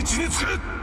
一起。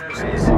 There's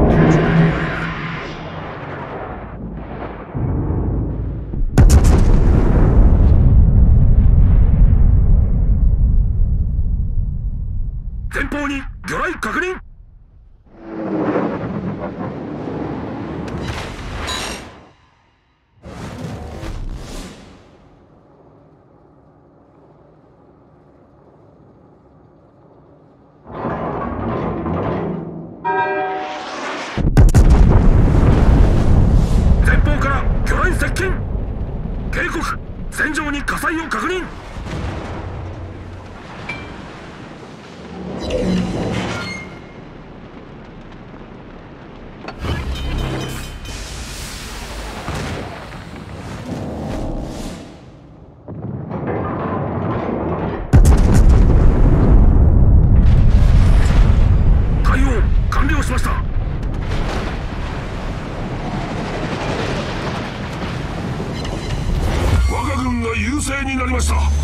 警告戦場に火災を確認。完了しました。になりました。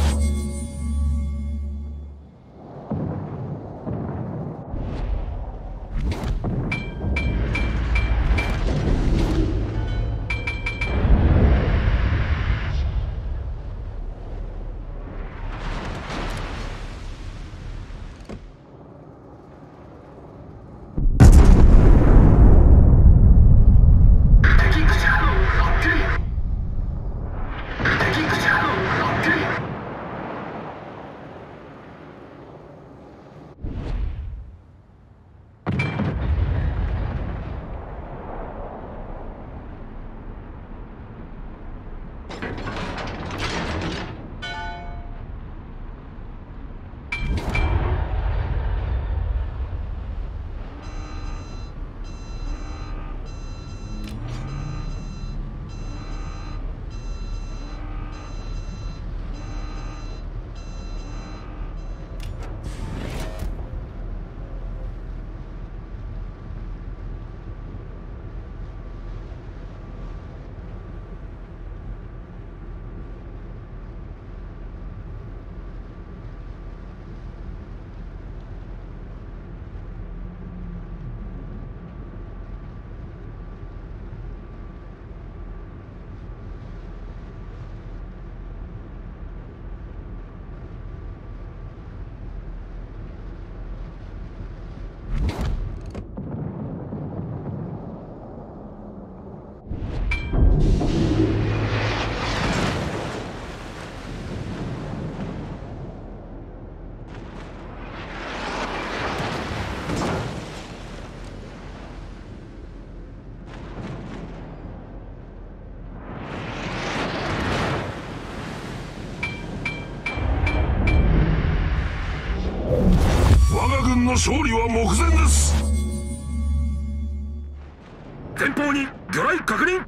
の勝利は目前です。前方に魚雷確認。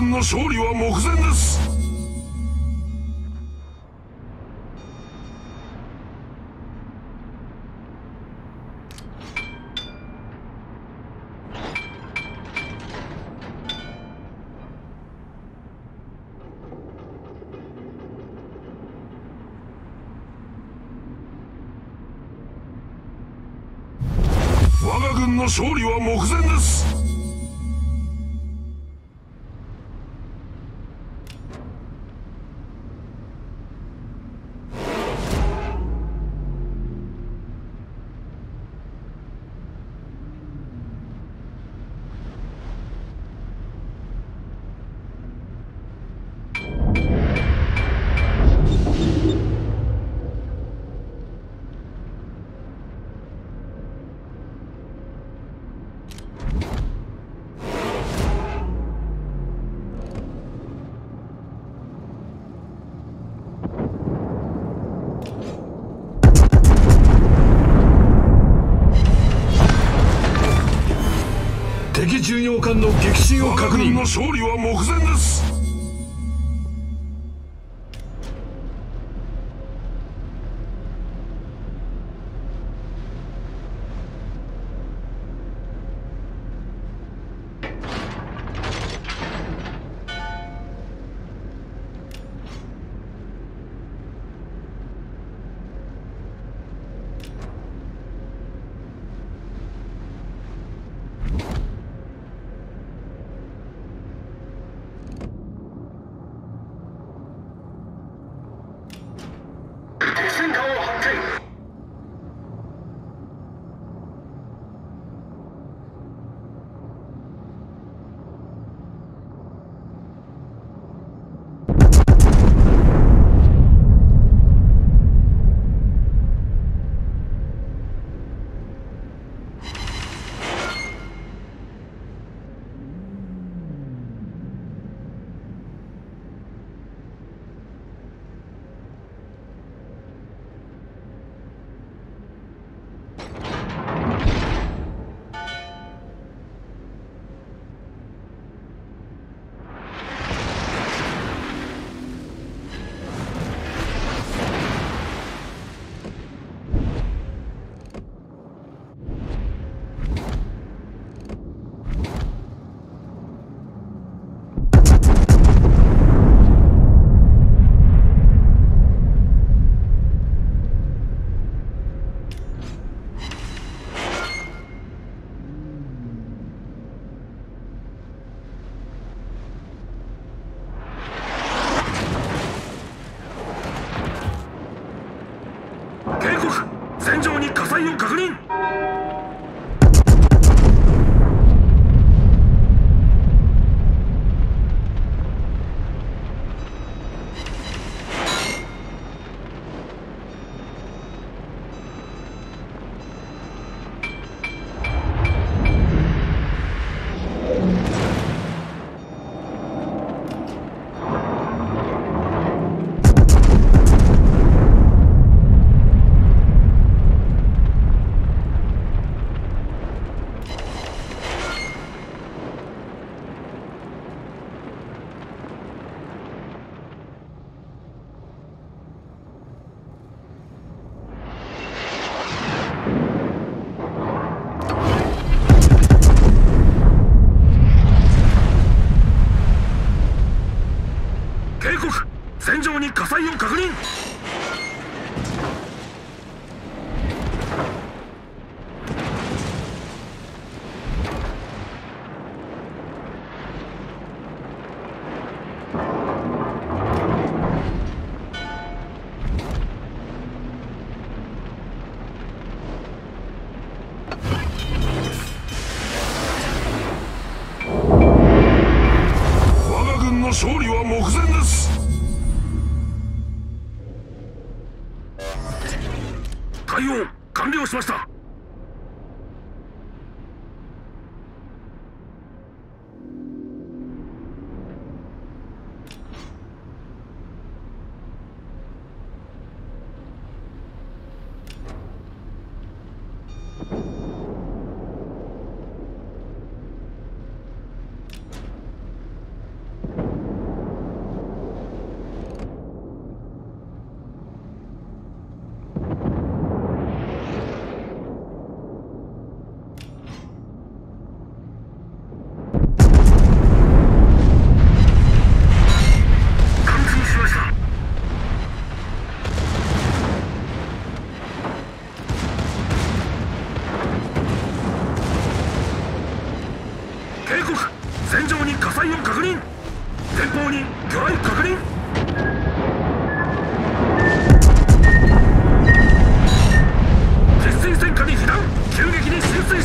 軍の勝利は目前です。我が軍の勝利は目前です。艦の撃沈を確認。の勝利は目前です。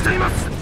しています。